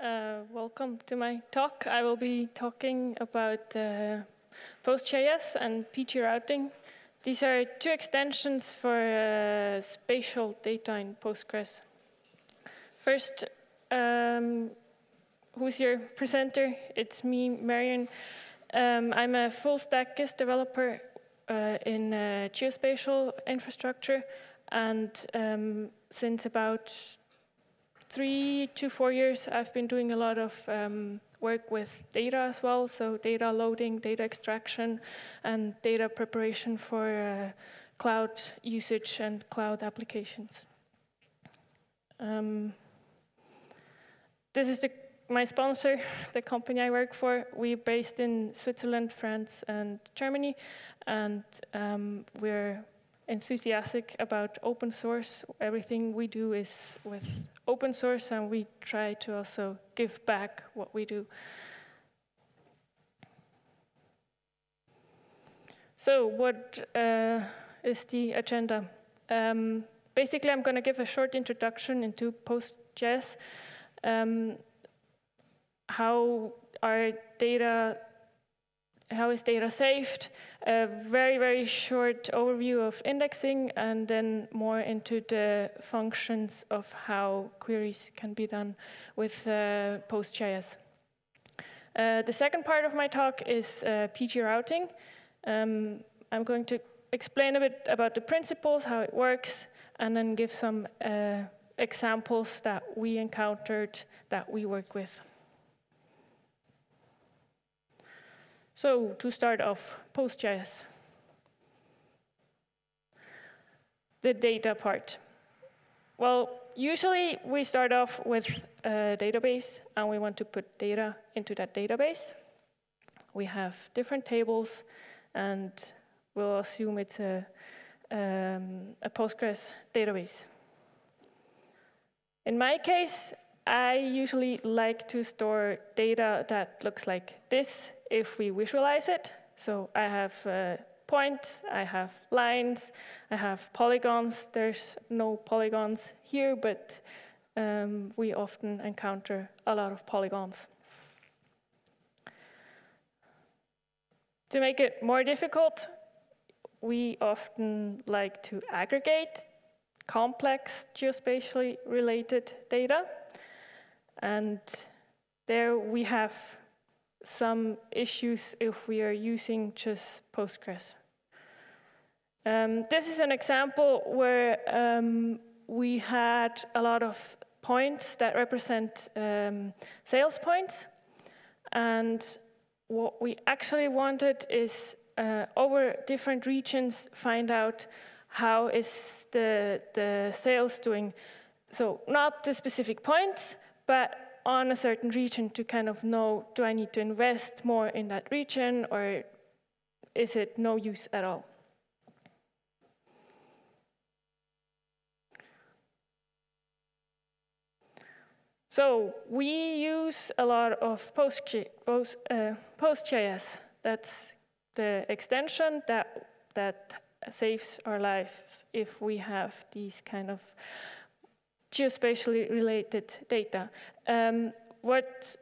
Uh, welcome to my talk. I will be talking about uh, PostGIS and pgRouting. These are two extensions for uh, spatial data in Postgres. First, um, who's your presenter? It's me, Marion. Um, I'm a full stack GIS developer uh, in uh, geospatial infrastructure, and um, since about three to four years, I've been doing a lot of um, work with data as well, so data loading, data extraction, and data preparation for uh, cloud usage and cloud applications. Um, this is the, my sponsor, the company I work for. We're based in Switzerland, France, and Germany, and um, we're enthusiastic about open source. Everything we do is with open source, and we try to also give back what we do. So what uh, is the agenda? Um, basically, I'm going to give a short introduction into PostGIS, um, how our data how is data saved, a very, very short overview of indexing, and then more into the functions of how queries can be done with uh, PostGIS. Uh, the second part of my talk is uh, pgRouting. Um, I'm going to explain a bit about the principles, how it works, and then give some uh, examples that we encountered that we work with. So to start off, PostGIS. The data part. Well, usually we start off with a database and we want to put data into that database. We have different tables and we'll assume it's a, um, a Postgres database. In my case, I usually like to store data that looks like this if we visualize it. So I have uh, points, I have lines, I have polygons. There's no polygons here, but um, we often encounter a lot of polygons. To make it more difficult, we often like to aggregate complex geospatially related data. And there we have some issues if we are using just Postgres. Um, this is an example where um, we had a lot of points that represent um, sales points. And what we actually wanted is uh, over different regions find out how is the, the sales doing. So not the specific points, but on a certain region to kind of know, do I need to invest more in that region or is it no use at all? So we use a lot of PostGIS. Post, uh, PostGIS. That's the extension that, that saves our lives if we have these kind of geospatially related data. Um, what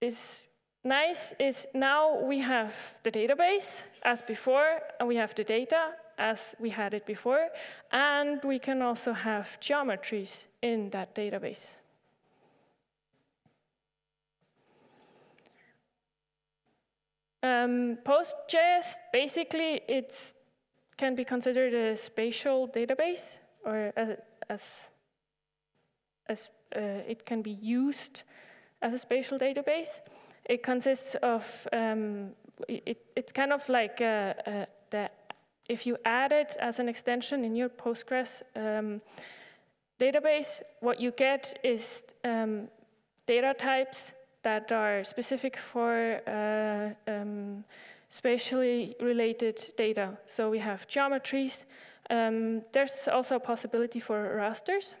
is nice is now we have the database as before, and we have the data as we had it before, and we can also have geometries in that database. Um, PostGIS, basically, it can be considered a spatial database, or as as, uh, it can be used as a spatial database. It consists of, um, it, it's kind of like uh, uh, the, if you add it as an extension in your Postgres um, database, what you get is um, data types that are specific for uh, um, spatially related data. So we have geometries. Um, there's also a possibility for rasters.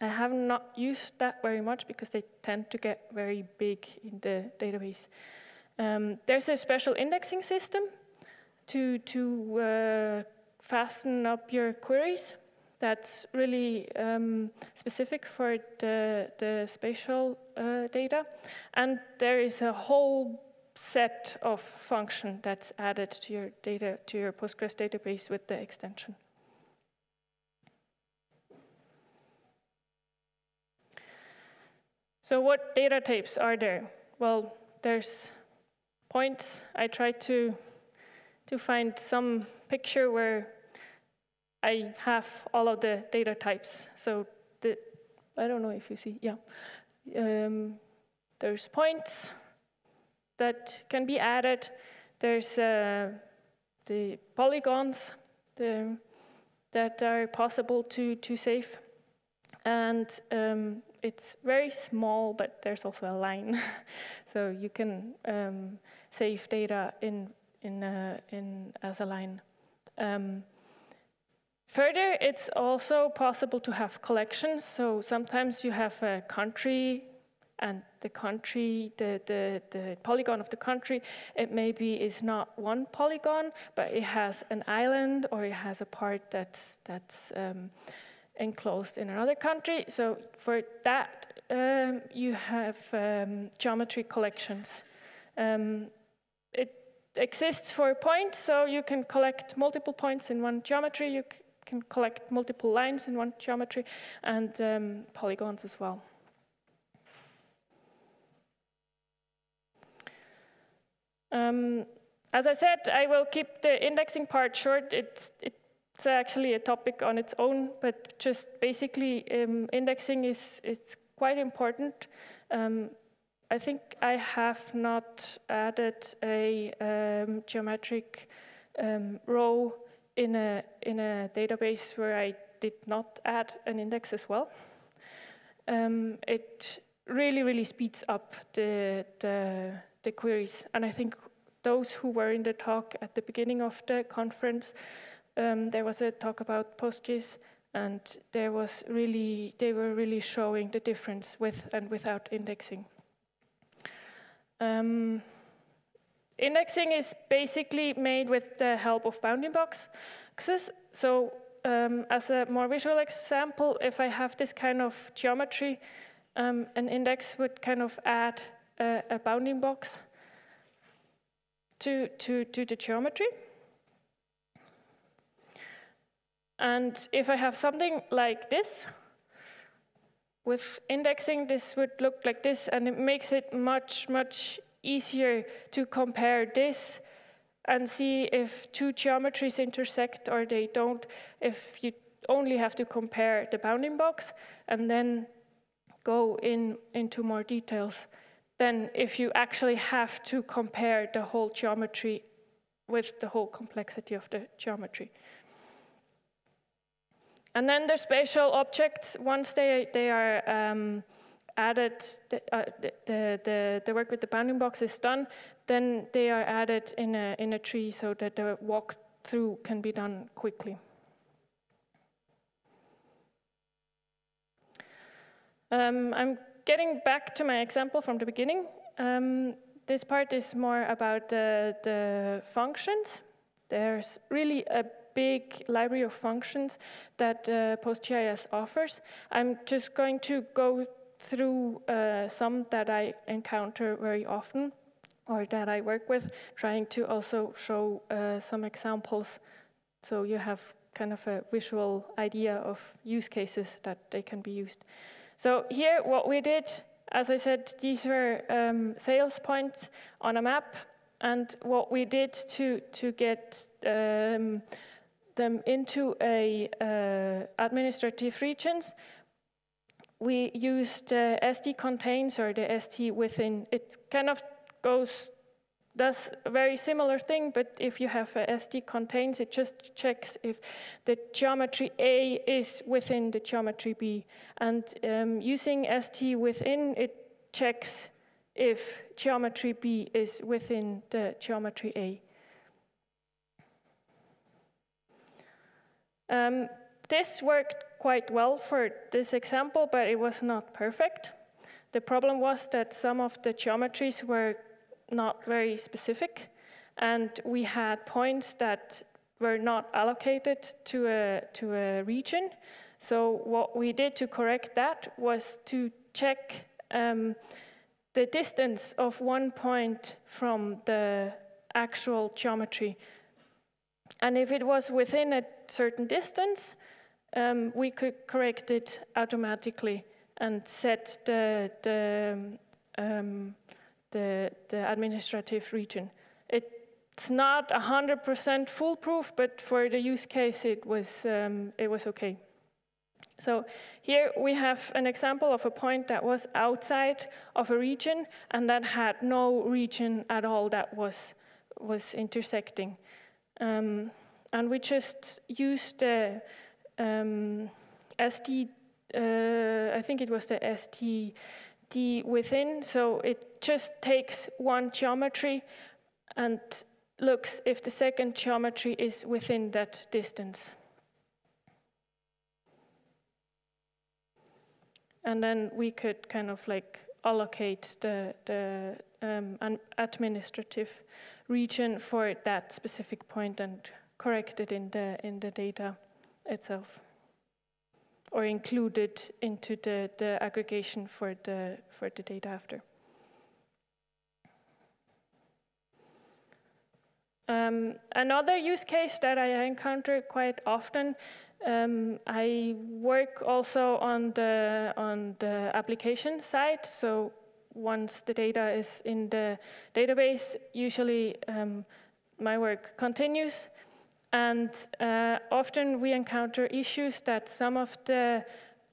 I have not used that very much because they tend to get very big in the database. Um, there's a special indexing system to, to uh, fasten up your queries. that's really um, specific for the, the spatial uh, data. And there is a whole set of function that's added to your data, to your Postgres database with the extension. So what data types are there? Well, there's points. I tried to, to find some picture where I have all of the data types. So the, I don't know if you see, yeah. Um, there's points that can be added. There's uh, the polygons the, that are possible to, to save. And um, it's very small, but there's also a line. so you can um, save data in, in, uh, in as a line. Um, Further, it's also possible to have collections. So sometimes you have a country and the country, the, the, the polygon of the country, it maybe is not one polygon, but it has an island or it has a part that's, that's um, enclosed in another country. So for that, um, you have um, geometry collections. Um, it exists for points, so you can collect multiple points in one geometry. You can collect multiple lines in one geometry and um, polygons as well. Um, as I said, I will keep the indexing part short. It's, it's actually a topic on its own, but just basically um, indexing is it's quite important. Um, I think I have not added a um, geometric um, row in a, in a database where I did not add an index as well. Um, it really, really speeds up the, the, the, queries. And I think those who were in the talk at the beginning of the conference, um, there was a talk about PostGIS, and there was really, they were really showing the difference with and without indexing. Um, Indexing is basically made with the help of bounding boxes. So um, as a more visual example, if I have this kind of geometry, um, an index would kind of add a, a bounding box to, to, to the geometry. And if I have something like this, with indexing, this would look like this, and it makes it much, much easier to compare this and see if two geometries intersect or they don't, if you only have to compare the bounding box and then go in into more details than if you actually have to compare the whole geometry with the whole complexity of the geometry. And then the spatial objects, once they, they are um, added, the, uh, the, the, the, work with the bounding box is done, then they are added in a, in a tree so that the walkthrough can be done quickly. Um, I'm getting back to my example from the beginning. Um, this part is more about the, the functions. There's really a big library of functions that uh, PostGIS offers. I'm just going to go through uh, some that I encounter very often or that I work with, trying to also show uh, some examples so you have kind of a visual idea of use cases that they can be used. So here what we did, as I said, these were um, sales points on a map and what we did to, to get um, them into a uh, administrative regions we use the ST contains or the ST within. It kind of goes, does a very similar thing, but if you have a ST contains, it just checks if the geometry A is within the geometry B. And um, using ST within, it checks if geometry B is within the geometry A. Um, this worked quite well for this example, but it was not perfect. The problem was that some of the geometries were not very specific, and we had points that were not allocated to a, to a region. So what we did to correct that was to check um, the distance of one point from the actual geometry. And if it was within a certain distance, um, we could correct it automatically and set the, the, um, the, the administrative region. It's not 100% foolproof, but for the use case, it was, um, it was okay. So here we have an example of a point that was outside of a region and that had no region at all that was, was intersecting. Um, and we just used the um, ST, uh, I think it was the STD within, so it just takes one geometry and looks if the second geometry is within that distance. And then we could kind of like allocate the, the um, administrative region for that specific point and correct it in the, in the data itself or include it into the, the aggregation for the, for the data after. Um, another use case that I encounter quite often um, I work also on the on the application side. So once the data is in the database, usually um, my work continues. And uh, often we encounter issues that some of the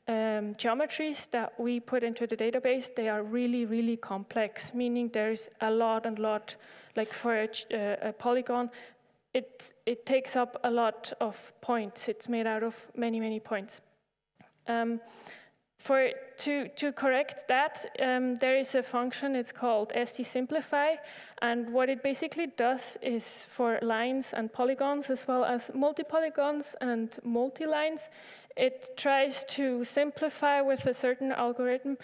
um, geometries that we put into the database, they are really, really complex, meaning there's a lot and lot, like for a, uh, a polygon, it, it takes up a lot of points. It's made out of many, many points. Um, for to, to correct that, um, there is a function, it's called stsimplify, and what it basically does is for lines and polygons, as well as multi-polygons and multi-lines, it tries to simplify with a certain algorithm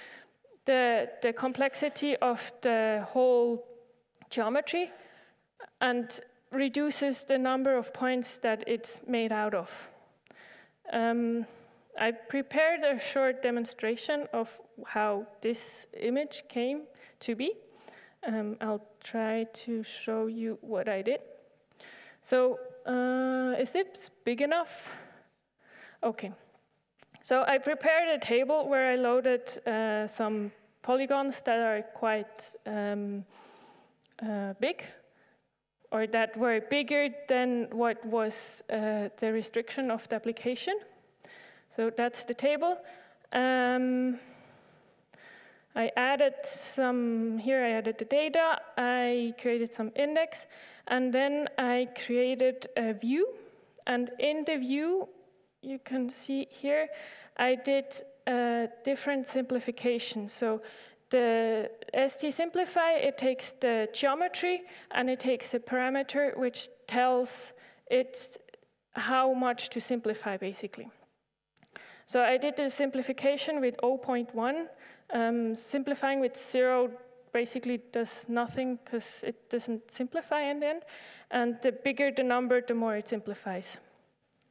the, the complexity of the whole geometry, and reduces the number of points that it's made out of. Um, I prepared a short demonstration of how this image came to be. Um, I'll try to show you what I did. So uh, is it big enough? Okay. So I prepared a table where I loaded uh, some polygons that are quite um, uh, big or that were bigger than what was uh, the restriction of the application. So that's the table. Um, I added some, here I added the data, I created some index, and then I created a view. And in the view, you can see here, I did a different simplification. So the ST stsimplify, it takes the geometry and it takes a parameter which tells it how much to simplify, basically. So I did the simplification with 0.1. Um, simplifying with 0 basically does nothing because it doesn't simplify in the end. And the bigger the number, the more it simplifies.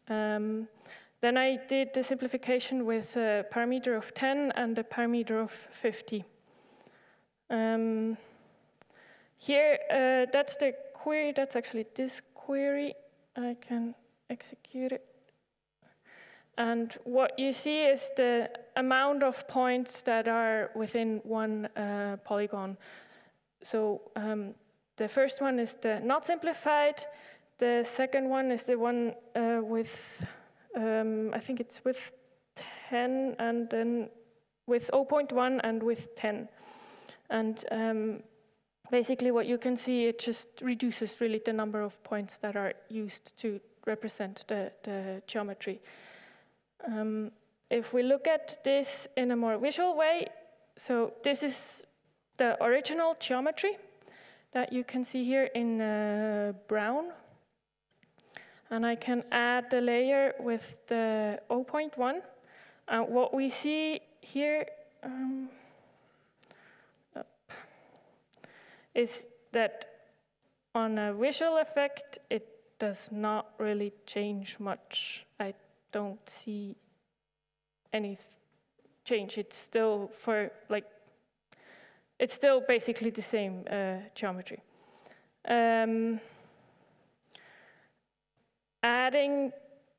Um, then I did the simplification with a parameter of 10 and a parameter of 50. Um, here, uh, that's the query. That's actually this query. I can execute it. And what you see is the amount of points that are within one uh, polygon. So um, the first one is the not simplified. The second one is the one uh, with, um, I think it's with 10 and then with 0.1 and with 10. And um, basically what you can see, it just reduces really the number of points that are used to represent the, the geometry. Um, if we look at this in a more visual way, so this is the original geometry that you can see here in uh, brown. And I can add the layer with the 0.1. And what we see here, um, is that on a visual effect, it does not really change much. I don't see any change. It's still for like, it's still basically the same uh, geometry. Um, adding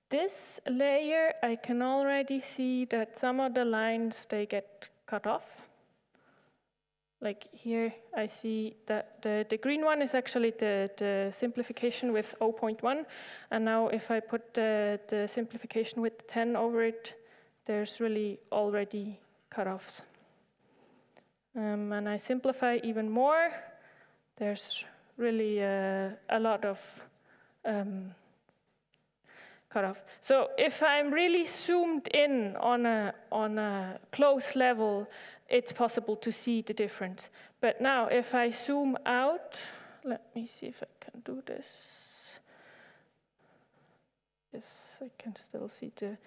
this layer, I can already see that some of the lines, they get cut off. Like here, I see that the, the green one is actually the, the simplification with 0.1. And now if I put the, the simplification with 10 over it, there's really already cutoffs. Um, and I simplify even more. There's really uh, a lot of um, cutoff. So if I'm really zoomed in on a, on a close level, it's possible to see the difference. But now if I zoom out, let me see if I can do this. Yes, I can still see the,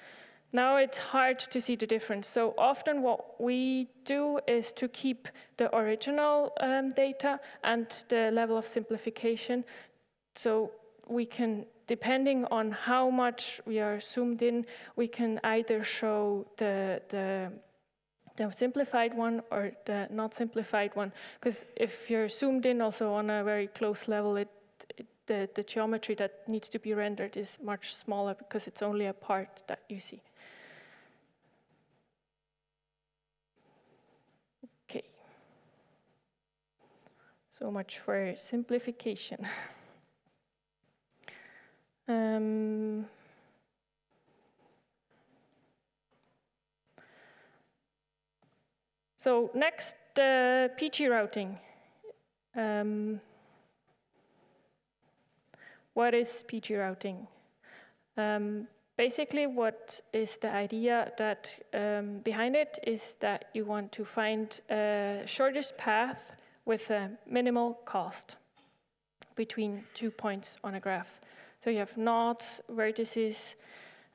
now it's hard to see the difference. So often what we do is to keep the original um, data and the level of simplification. So we can, depending on how much we are zoomed in, we can either show the, the the simplified one or the not simplified one. Because if you're zoomed in also on a very close level, it, it, the, the geometry that needs to be rendered is much smaller because it's only a part that you see. Okay. So much for simplification. um, So next, uh, pgRouting. Um, what is pgRouting? Um, basically, what is the idea that um, behind it is that you want to find a shortest path with a minimal cost between two points on a graph. So you have nodes, vertices,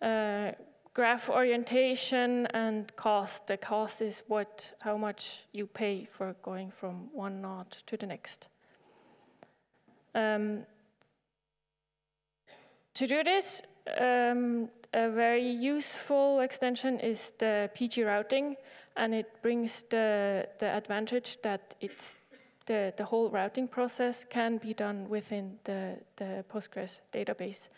uh, graph orientation and cost. The cost is what, how much you pay for going from one node to the next. Um, to do this, um, a very useful extension is the pgRouting, and it brings the, the advantage that it's the, the whole routing process can be done within the, the Postgres database.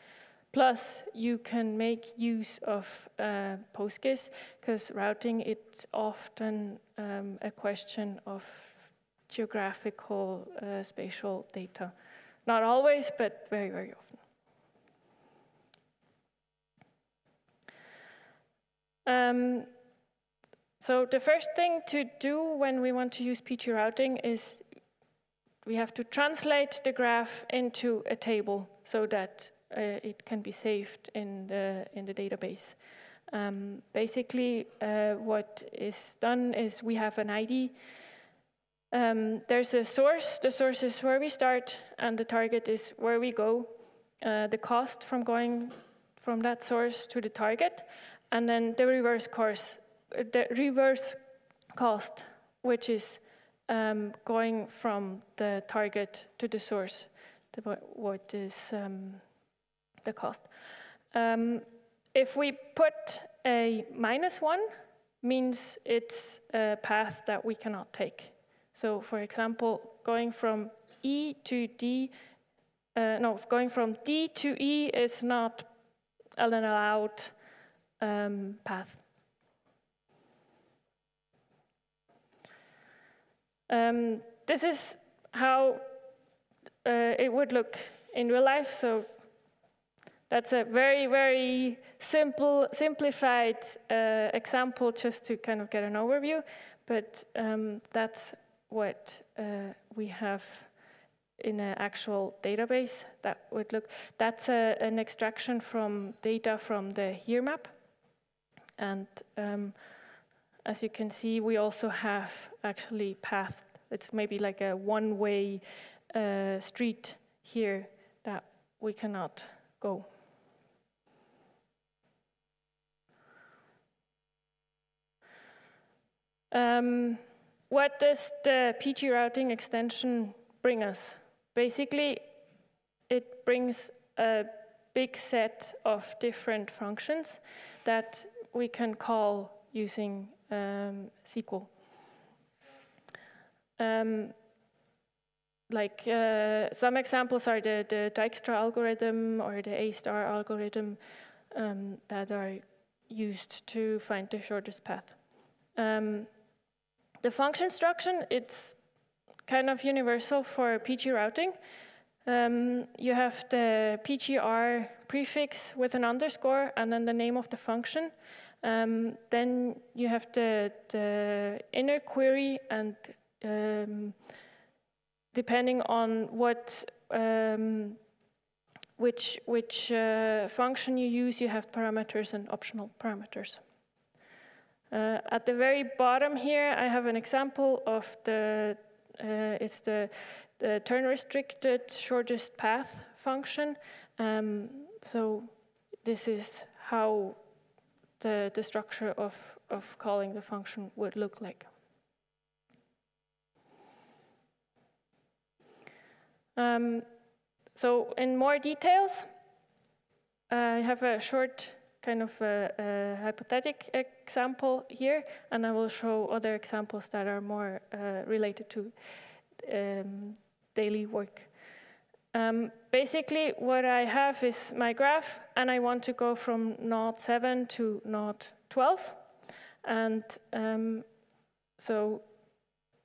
Plus, you can make use of uh, PostGIS because routing it's often um, a question of geographical uh, spatial data. Not always, but very, very often. Um, so the first thing to do when we want to use pgRouting is we have to translate the graph into a table so that it can be saved in the, in the database. Um, basically, uh, what is done is we have an ID. Um, there's a source. The source is where we start, and the target is where we go. Uh, the cost from going from that source to the target, and then the reverse course, the reverse cost, which is um, going from the target to the source, the, what is um, the cost. Um, if we put a minus one, means it's a path that we cannot take. So for example, going from E to D, uh, no, going from D to E is not an allowed um, path. Um, this is how uh, it would look in real life. So that's a very, very simple, simplified uh, example just to kind of get an overview, but um, that's what uh, we have in an actual database that would look. That's a, an extraction from data from the here map. And um, as you can see, we also have actually path. It's maybe like a one-way uh, street here that we cannot go. Um, what does the pgRouting extension bring us? Basically, it brings a big set of different functions that we can call using um, SQL. Um, like uh, some examples are the, the Dijkstra algorithm or the A-star algorithm um, that are used to find the shortest path. Um, the function struction, it's kind of universal for pgRouting. Um, you have the PGR prefix with an underscore and then the name of the function. Um, then you have the, the inner query and um, depending on what um, which, which uh, function you use, you have parameters and optional parameters. Uh, at the very bottom here, I have an example of the, uh, it's the, the turn restricted shortest path function. Um, so this is how the, the structure of, of calling the function would look like. Um, so in more details, I have a short kind of a, a hypothetic example here, and I will show other examples that are more uh, related to um, daily work. Um, basically, what I have is my graph, and I want to go from node 7 to node 12. And um, so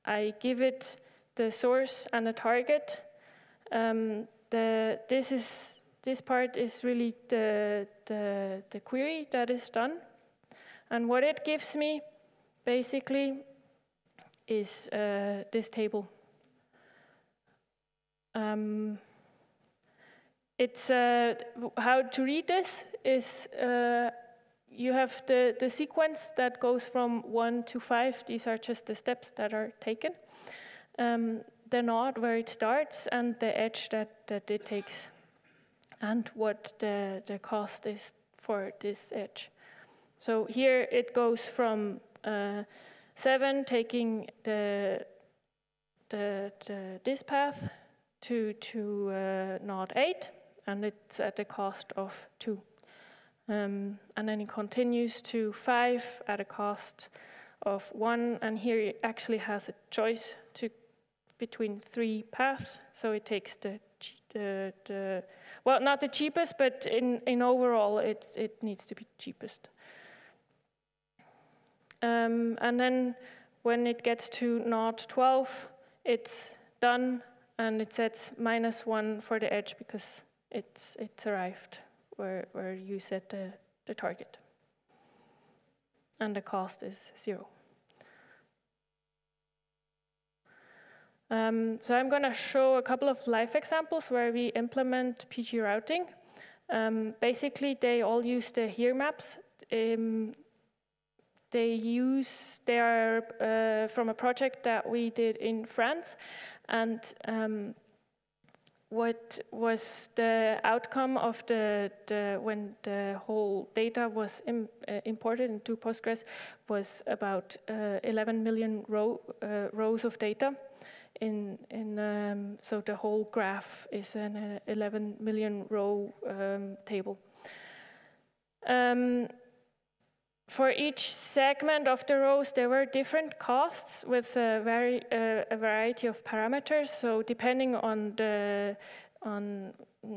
I give it the source and the target. Um, the, this is this part is really the, the, the query that is done. And what it gives me, basically, is uh, this table. Um, it's uh, how to read this is uh, you have the, the sequence that goes from one to five. These are just the steps that are taken. Um, the node where it starts and the edge that, that it takes and what the, the cost is for this edge. So here it goes from uh, 7 taking the, the, the, this path to, to uh, node 8, and it's at the cost of 2. Um, and then it continues to 5 at a cost of 1, and here it actually has a choice to between three paths, so it takes the, the, the well, not the cheapest, but in, in overall, it, it needs to be cheapest. Um, and then when it gets to node 12, it's done, and it sets minus one for the edge because it's, it's arrived where, where you set the, the target. And the cost is zero. Um, so I'm going to show a couple of live examples where we implement pgRouting. Um, basically, they all use the here maps. Um, they use they are uh, from a project that we did in France, and um, what was the outcome of the, the when the whole data was Im, uh, imported into Postgres was about uh, 11 million row, uh, rows of data in, in um, so the whole graph is an uh, 11 million row um, table. Um, for each segment of the rows, there were different costs with a, very, uh, a variety of parameters. So depending on the on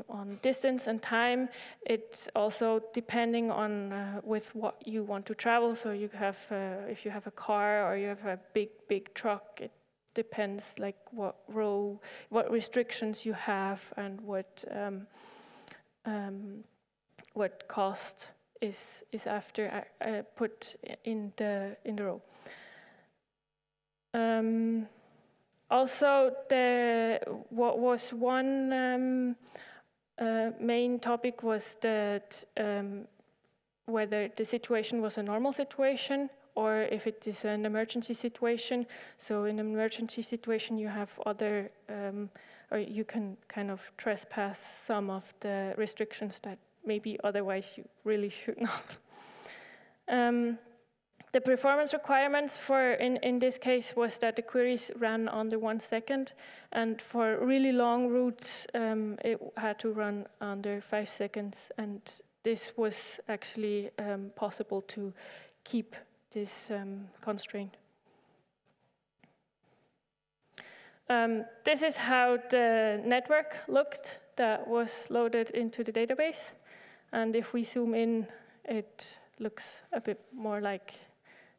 on distance and time, it's also depending on uh, with what you want to travel. So you have uh, if you have a car or you have a big big truck, it depends like what row, what restrictions you have and what um, um, what cost is is after uh, uh, put in the in the row. Um, also, the what was one um, uh, main topic was that um, whether the situation was a normal situation or if it is an emergency situation. So in an emergency situation, you have other, um, or you can kind of trespass some of the restrictions that maybe otherwise you really should not. um, the performance requirements for, in, in this case, was that the queries ran under one second, and for really long routes, um, it had to run under five seconds, and this was actually um, possible to keep this um, constraint. Um, this is how the network looked that was loaded into the database. And if we zoom in, it looks a bit more like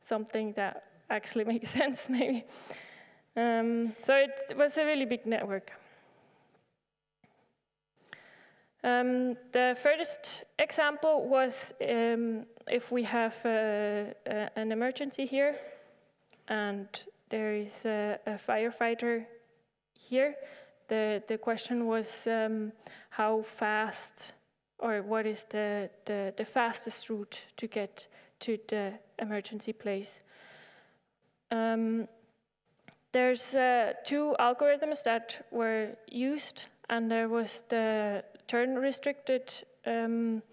something that actually makes sense, maybe. Um, so it was a really big network. Um, the first example was um, if we have a, a, an emergency here, and there is a, a firefighter here. The, the question was um, how fast or what is the, the, the, fastest route to get to the emergency place. Um, there's uh, two algorithms that were used, and there was the turn restricted um,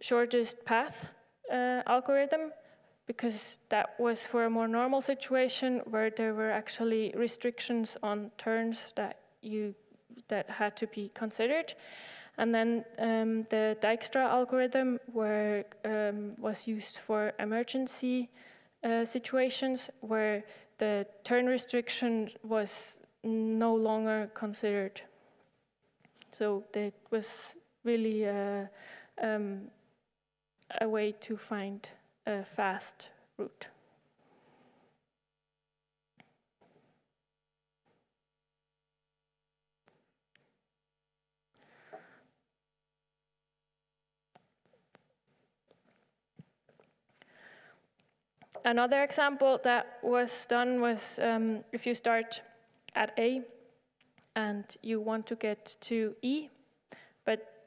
shortest path uh, algorithm, because that was for a more normal situation where there were actually restrictions on turns that you that had to be considered. And then um, the Dijkstra algorithm um, was used for emergency uh, situations where the turn restriction was no longer considered. So that was really uh, um, a way to find a fast route. Another example that was done was um, if you start at A and you want to get to E, but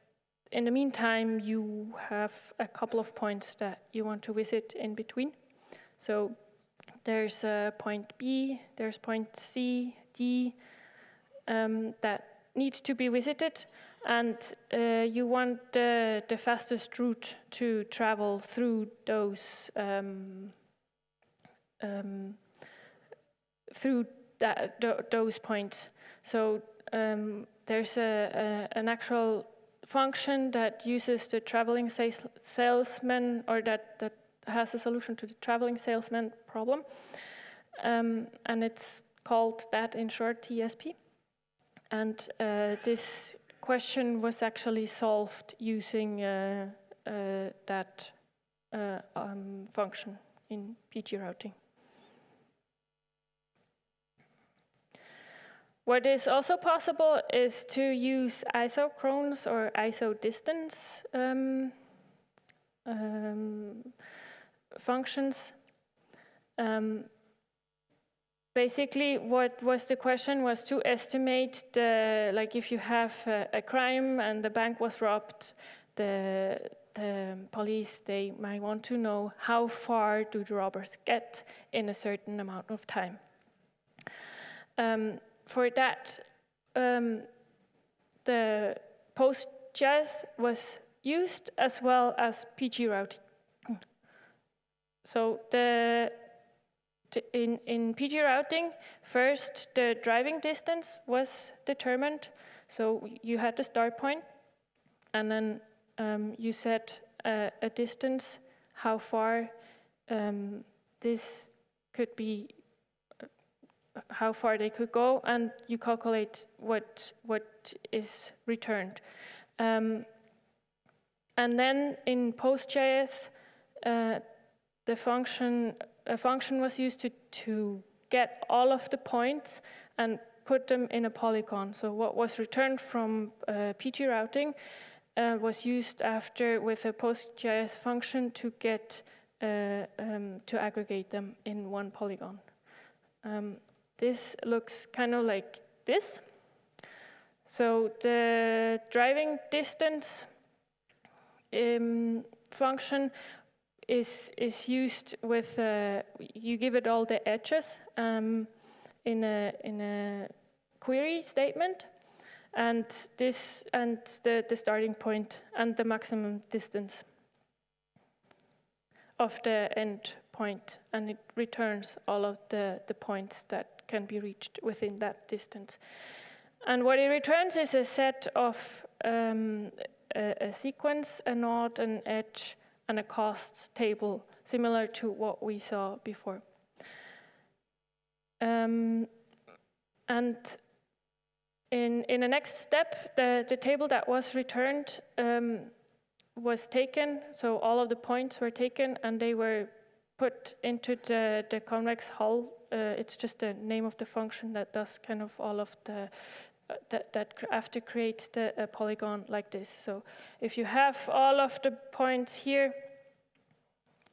in the meantime, you have a couple of points that you want to visit in between. So there's a point B, there's point C, D um, that need to be visited, and uh, you want the, the fastest route to travel through those um, um, through that, th those points. So um, there's a, a, an actual function that uses the traveling sales salesman or that, that has a solution to the traveling salesman problem. Um, and it's called that in short TSP. And uh, this question was actually solved using uh, uh, that uh, um, function in pgRouting. What is also possible is to use isochrones or isodistance um, um, functions. Um, basically, what was the question was to estimate the, like if you have a, a crime and the bank was robbed, the, the police, they might want to know how far do the robbers get in a certain amount of time. Um, for that, um, the PostGIS was used as well as pgRouting. So the in, in pgRouting, first the driving distance was determined. So you had the start point, and then um, you set a, a, distance, how far um, this could be how far they could go, and you calculate what what is returned. Um, and then in PostGIS, uh, the function a function was used to to get all of the points and put them in a polygon. So what was returned from uh, pgRouting uh, was used after with a PostGIS function to get uh, um, to aggregate them in one polygon. Um, this looks kind of like this. So the driving distance um, function is is used with uh, you give it all the edges um, in a in a query statement, and this and the the starting point and the maximum distance of the end point, and it returns all of the, the points that can be reached within that distance. And what it returns is a set of um, a, a, sequence, a node, an edge, and a cost table, similar to what we saw before. Um, and in, in the next step, the, the table that was returned um, was taken, so all of the points were taken and they were put into the, the convex hull. Uh, it's just the name of the function that does kind of all of the, uh, that, that after creates the uh, polygon like this. So if you have all of the points here,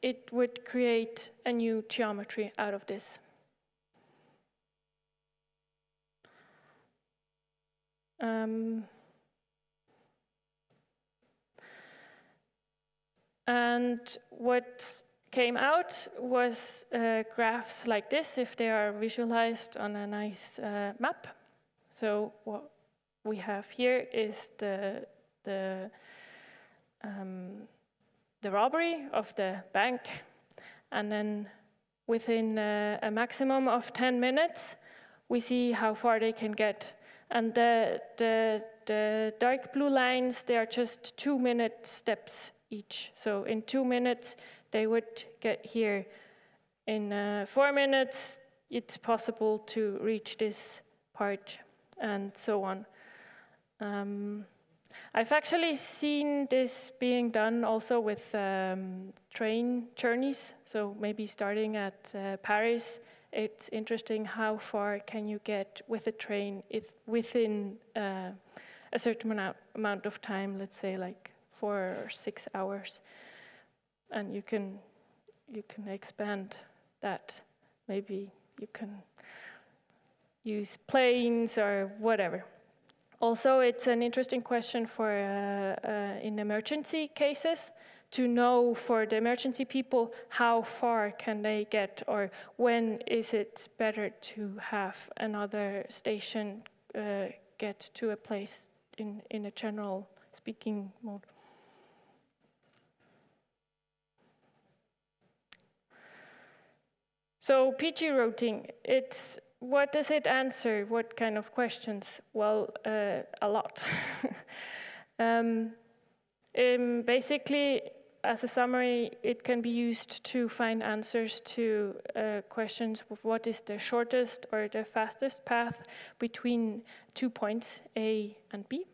it would create a new geometry out of this. Um, and what came out was uh, graphs like this if they are visualized on a nice uh, map. So what we have here is the, the, um, the robbery of the bank. And then within uh, a maximum of 10 minutes, we see how far they can get. And the, the, the dark blue lines, they are just two minute steps each. So in two minutes, they would get here. In uh, four minutes, it's possible to reach this part and so on. Um, I've actually seen this being done also with um, train journeys. So maybe starting at uh, Paris, it's interesting how far can you get with a train if within uh, a certain amount, amount of time, let's say like four or six hours. And you can, you can expand that. Maybe you can use planes or whatever. Also, it's an interesting question for uh, uh, in emergency cases to know for the emergency people how far can they get or when is it better to have another station uh, get to a place in, in a general speaking mode. So pgRouting, it's what does it answer? What kind of questions? Well, uh, a lot. um, um, basically, as a summary, it can be used to find answers to uh, questions of what is the shortest or the fastest path between two points, A and B.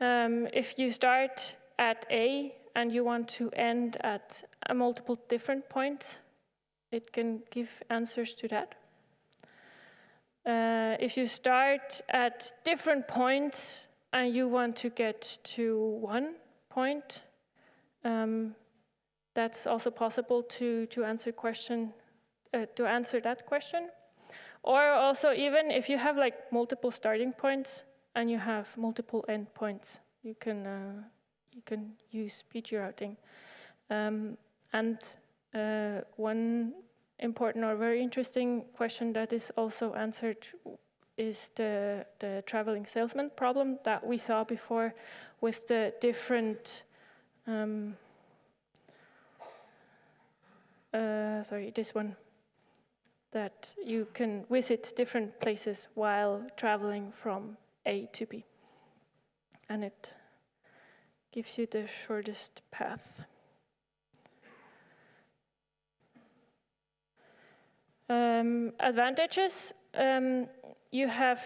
Um, if you start at A and you want to end at a multiple different points, it can give answers to that. Uh, if you start at different points and you want to get to one point. Um, that's also possible to, to answer question, uh, to answer that question. Or also even if you have like multiple starting points and you have multiple endpoints, you can, uh, you can use pgRouting. Um, and uh, one important or very interesting question that is also answered is the, the traveling salesman problem that we saw before with the different, um, uh, sorry, this one, that you can visit different places while traveling from A to B. And it gives you the shortest path. Um, advantages, um, you have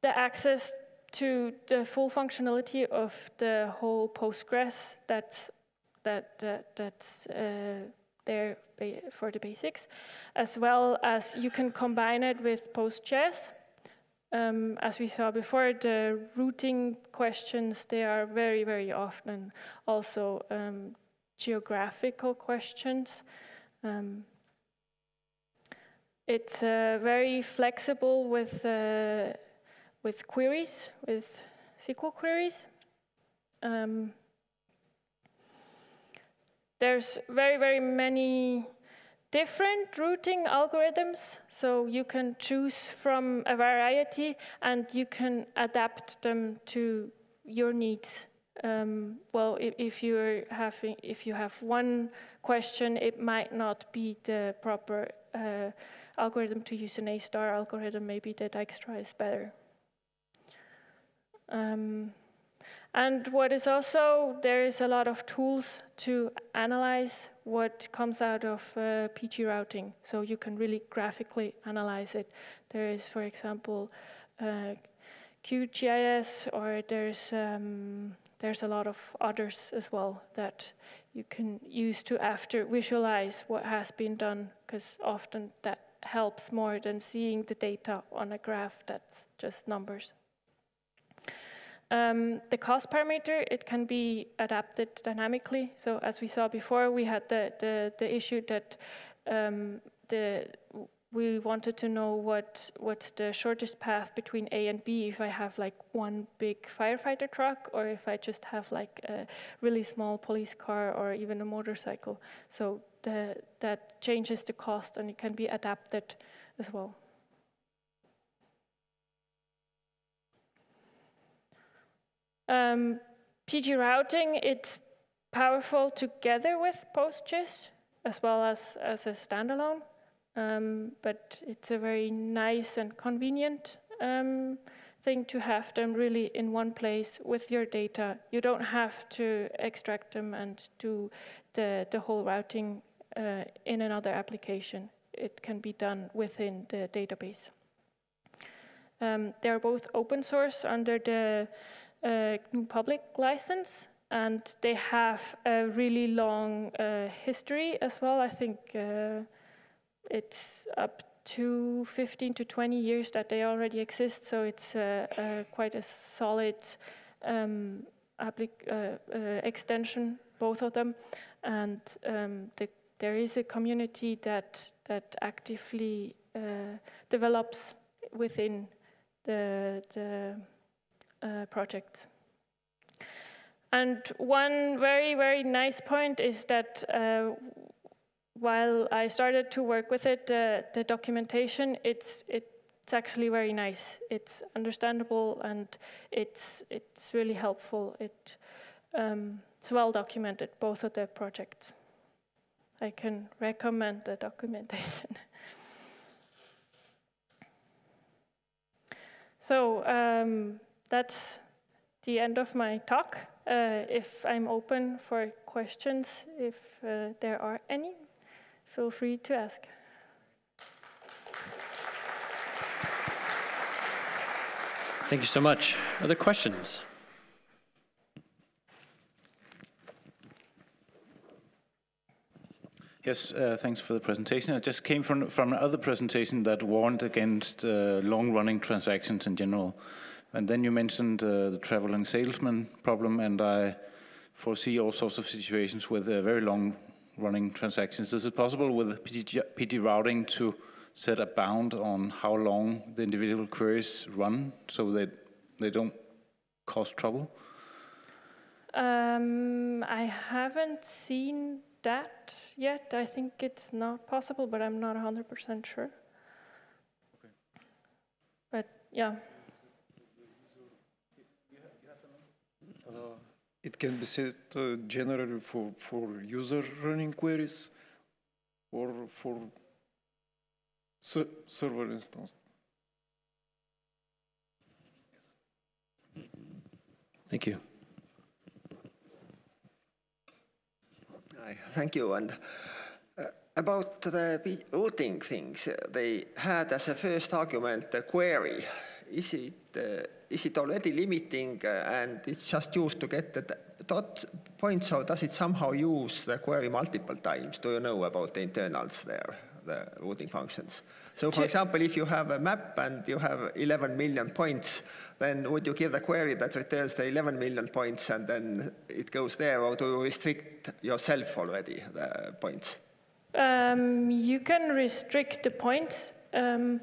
the access to the full functionality of the whole Postgres that's, that, that, that's uh, there for the basics, as well as you can combine it with PostGIS. Um, as we saw before, the routing questions, they are very, very often also um, geographical questions. Um, it's uh, very flexible with, uh, with queries, with SQL queries. Um, there's very, very many different routing algorithms, so you can choose from a variety and you can adapt them to your needs um, well, if, if, you're having, if you have one question, it might not be the proper uh, algorithm to use an A-star algorithm. Maybe the Dijkstra is better. Um, and what is also, there is a lot of tools to analyze what comes out of uh, pgRouting. So you can really graphically analyze it. There is, for example, uh, QGIS, or there's um, there's a lot of others as well that you can use to after visualize what has been done, because often that helps more than seeing the data on a graph that's just numbers. Um, the cost parameter, it can be adapted dynamically. So as we saw before, we had the, the, the issue that um, the we wanted to know what what's the shortest path between A and B if I have like one big firefighter truck or if I just have like a really small police car or even a motorcycle. So the, that changes the cost and it can be adapted as well. Um, pgRouting, it's powerful together with PostGIS as well as, as a standalone. Um, but it's a very nice and convenient um, thing to have them really in one place with your data. You don't have to extract them and do the, the whole routing uh, in another application. It can be done within the database. Um, they are both open source under the GNU public license, and they have a really long uh, history as well. I think uh, it's up to 15 to 20 years that they already exist, so it's uh, uh, quite a solid um, uh, uh, extension, both of them. And um, the, there is a community that, that actively uh, develops within the, the uh, project. And one very, very nice point is that while I started to work with it, uh, the documentation, it's, it's actually very nice. It's understandable and it's, it's really helpful. It, um, it's well documented, both of the projects. I can recommend the documentation. so um, that's the end of my talk. Uh, if I'm open for questions, if uh, there are any feel free to ask. Thank you so much. Other questions? Yes, uh, thanks for the presentation. I just came from, from another presentation that warned against uh, long-running transactions in general. And then you mentioned uh, the traveling salesman problem, and I foresee all sorts of situations with uh, very long running transactions. Is it possible with pgRouting to set a bound on how long the individual queries run so that they don't cause trouble? Um, I haven't seen that yet. I think it's not possible, but I'm not 100% sure. Okay. But yeah. Uh, it can be set uh, generally for, for user running queries or for server instance. Thank you. Hi, thank you. And uh, about the routing things, they had as a first argument the query. Is it uh, is it already limiting uh, and it's just used to get the dot point, so does it somehow use the query multiple times? Do you know about the internals there, the routing functions? So for example, if you have a map and you have 11 million points, then would you give the query that returns the 11 million points and then it goes there, or do you restrict yourself already the points? Um, you can restrict the points. Um,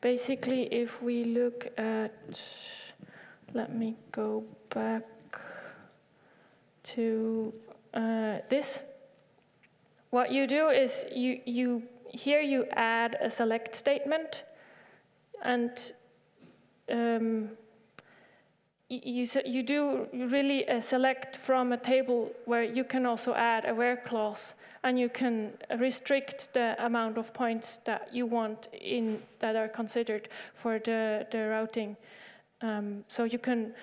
basically, if we look at let me go back to uh, this. What you do is you, you here you add a select statement and um, you, you do really select from a table where you can also add a where clause and you can restrict the amount of points that you want in that are considered for the, the routing. Um, so you can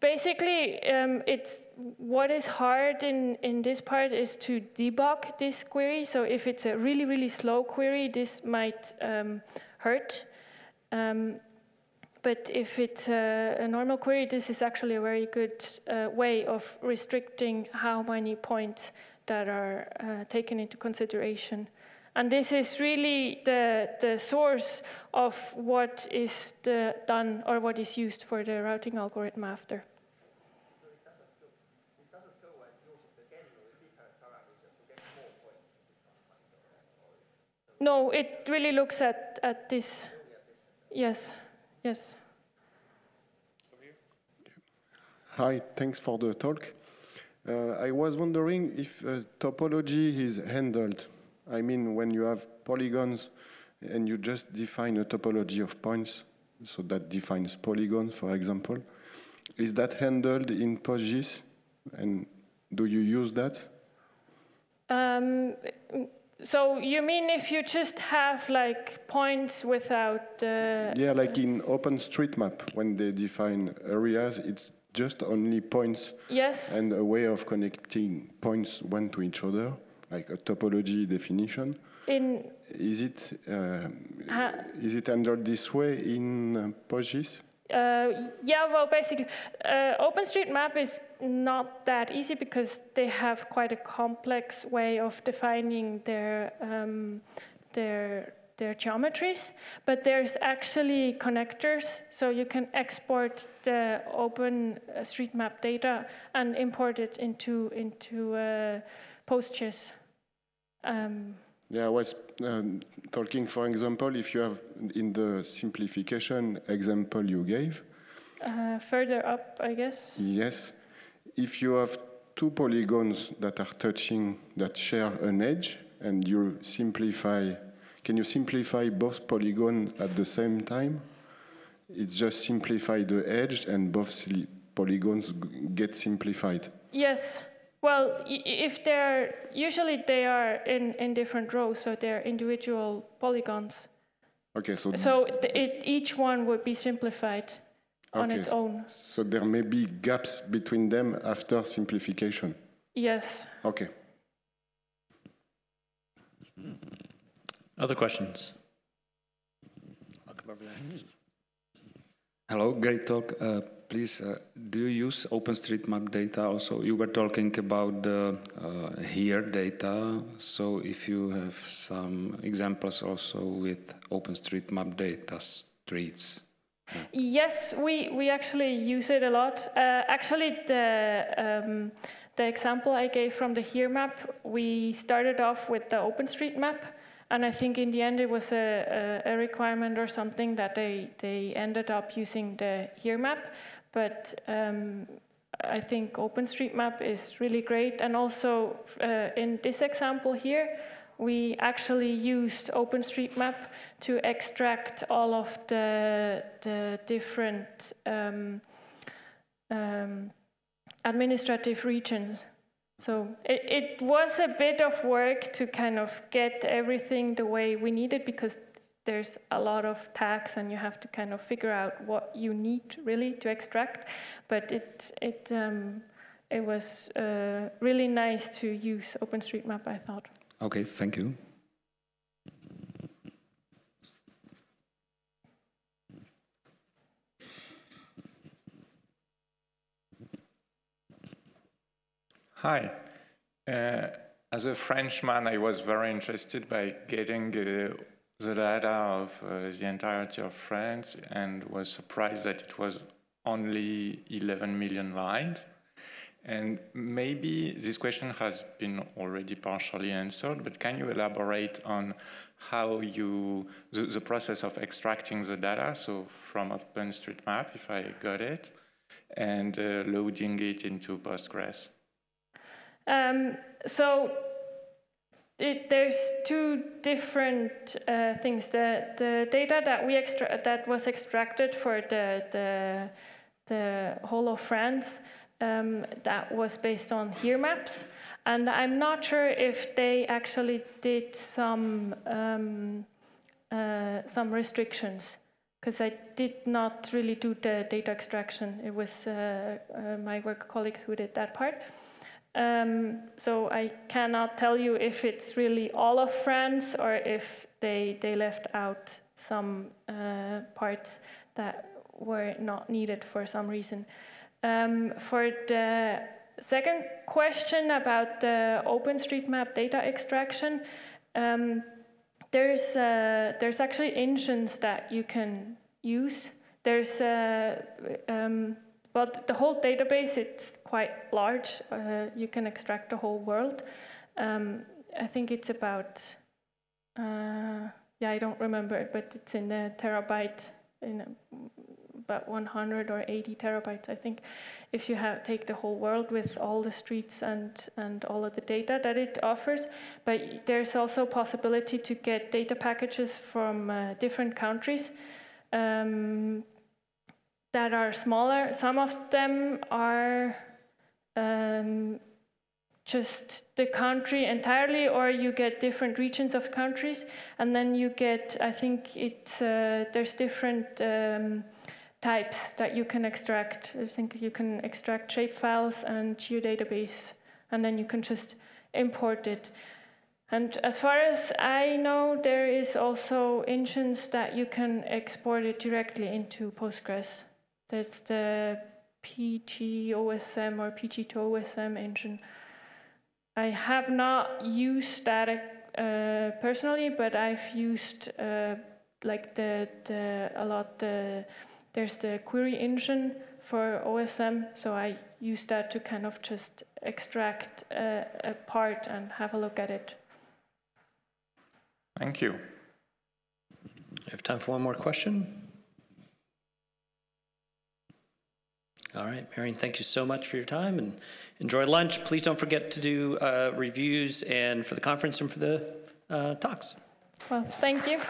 basically um, it's what is hard in, in this part is to debug this query. So if it's a really, really slow query, this might um, hurt. Um, but if it's a, a, normal query, this is actually a very good uh, way of restricting how many points that are uh, taken into consideration. And this is really the, the source of what is done or what is used for the routing algorithm after. No, it really looks at, at this. Yes, yes. Hi, thanks for the talk. Uh, I was wondering if uh, topology is handled. I mean, when you have polygons and you just define a topology of points, so that defines polygons, for example, is that handled in PostGIS? And do you use that? Um, so you mean if you just have like points without? Uh, yeah, like in OpenStreetMap, when they define areas, it's just only points. Yes. And a way of connecting points one to each other, like a topology definition. In is it uh, is it handled this way in uh, PostGIS? Uh, yeah, well, basically, uh, OpenStreetMap is not that easy because they have quite a complex way of defining their um, their their geometries. But there's actually connectors, so you can export the OpenStreetMap data and import it into into uh, PostGIS. Um, yeah, I was um, talking, for example, if you have in the simplification example you gave. Uh, further up, I guess. Yes. If you have two polygons that are touching, that share an edge, and you simplify, can you simplify both polygons at the same time? It just simplifies the edge and both polygons get simplified. Yes. Well, if they're, usually they are in, in different rows, so they're individual polygons. Okay, so. So it, each one would be simplified okay, on its own. So there may be gaps between them after simplification? Yes. Okay. Other questions? I'll come over there. Hello, great talk. Uh, please, uh, do you use OpenStreetMap data also? You were talking about the uh, here data, so if you have some examples also with OpenStreetMap data streets. Yes, we, we actually use it a lot. Uh, actually, the, um, the example I gave from the here map, we started off with the OpenStreetMap, and I think in the end it was a, a, a requirement or something that they, they ended up using the here map. But um, I think OpenStreetMap is really great. And also uh, in this example here, we actually used OpenStreetMap to extract all of the, the different um, um, administrative regions. So it, it was a bit of work to kind of get everything the way we needed because there's a lot of tags and you have to kind of figure out what you need really to extract. But it, it, um, it was uh, really nice to use OpenStreetMap, I thought. Okay, thank you. Hi. Uh, as a Frenchman, I was very interested by getting uh, the data of uh, the entirety of France and was surprised that it was only 11 million lines. And maybe this question has been already partially answered, but can you elaborate on how you, the, the process of extracting the data, so from OpenStreetMap, if I got it, and uh, loading it into Postgres? Um, so it, there's two different uh, things. The, the data that we extra that was extracted for the, the the whole of France um, that was based on here maps. And I'm not sure if they actually did some um, uh, some restrictions because I did not really do the data extraction. It was uh, uh, my work colleagues who did that part. Um, so I cannot tell you if it's really all of France or if they they left out some uh, parts that were not needed for some reason. Um, for the second question about the OpenStreetMap data extraction, um, there's uh, there's actually engines that you can use. There's uh, um, well, the whole database it's quite large. Uh, you can extract the whole world. Um, I think it's about uh, yeah I don't remember but it's in a terabyte in about 100 or 80 terabytes, I think, if you have, take the whole world with all the streets and, and all of the data that it offers. But there's also possibility to get data packages from uh, different countries um, that are smaller. Some of them are um, just the country entirely, or you get different regions of countries, and then you get, I think it's, uh, there's different um, types that you can extract. I think you can extract shapefiles and geodatabase, and then you can just import it. And as far as I know, there is also engines that you can export it directly into Postgres. That's the PGOSM or PG2OSM engine. I have not used that uh, personally, but I've used uh, like the, the a lot the there's the query engine for OSM, so I use that to kind of just extract a, a part and have a look at it. Thank you. I have time for one more question. All right, Marion, thank you so much for your time and enjoy lunch. Please don't forget to do uh, reviews and for the conference and for the uh, talks. Well, thank you.